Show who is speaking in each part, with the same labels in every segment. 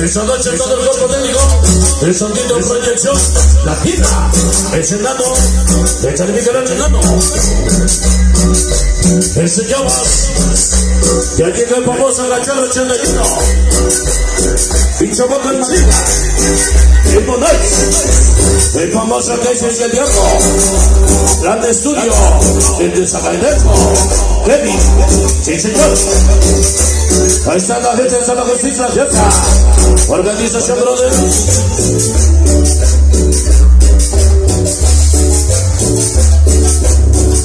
Speaker 1: Esa noche todo el cuerpo técnico, el sonido proyección, la gira, ese enano, échale mi canal enano. Ese llamas, ya llega el famoso agachado 81. Pincho boca en Madrid, el Monarch, el famoso que es el diablo, grande estudio, el de Zacainesco, Kevin, sí señor. Ahí está la gente, está la justicia, cierta. Organización, brother.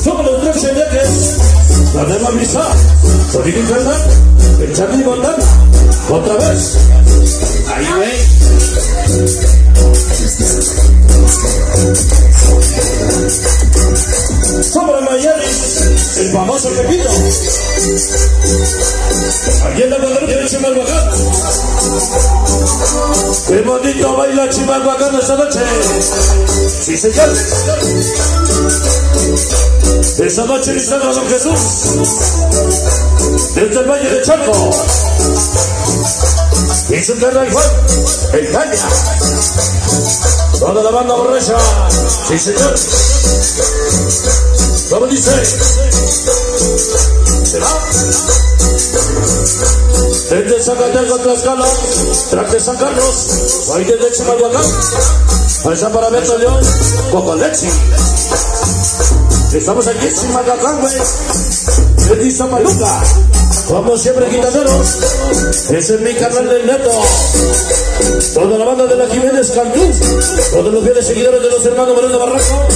Speaker 1: Somos los tres cheneques. La misma misa. Sonido Infernal. El Charlie Montana. Otra vez. Ahí ve. El famoso Pepito. Aquí la Guadalupe de Chimalhuacán. Qué bonito baila Chimalhuacán esta noche. Sí, señor. Esta noche visitando a Don Jesús. Desde el Valle de Charco. Su carnal Juan. El Caña. Toda la banda borracha. Sí, señor. ¿Cómo dice? ¿Se va? Desde Zacatecas, Tlaxcala, traje San Carlos, ahí desde Chimalhuacán, allá para Beto León, Cocalechi. Estamos aquí en Chimalhuacán, güey, desde Iztapaluca, como siempre quitaderos, ese es mi canal del neto. Toda la banda de la Jiménez Cantú, todos los fieles seguidores de los hermanos Moreno Barranco.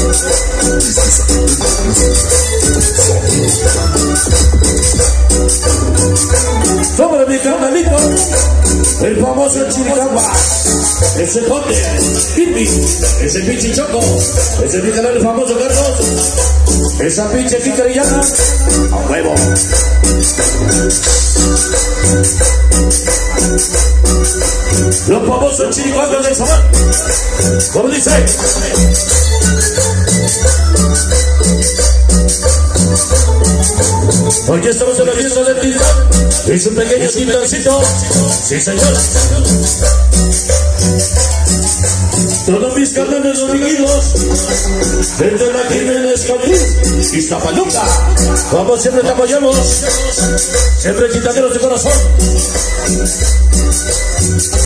Speaker 1: Sobre mi carnalito, el famoso Chiricamba, ese pote, Pipi, ese pinche choco, ese mi canal el famoso Carlos, esa pinche quitarillana, a huevo. Los famosos chiricuacos del sabor, como dice. Hoy estamos en la fiesta del Titán. Es un pequeño titancito. Sí, señor. Todos mis carnales dominidos. Desde la Jiménez Cabril. Iztapaluca. Como siempre te apoyamos. Siempre quitaderos de corazón.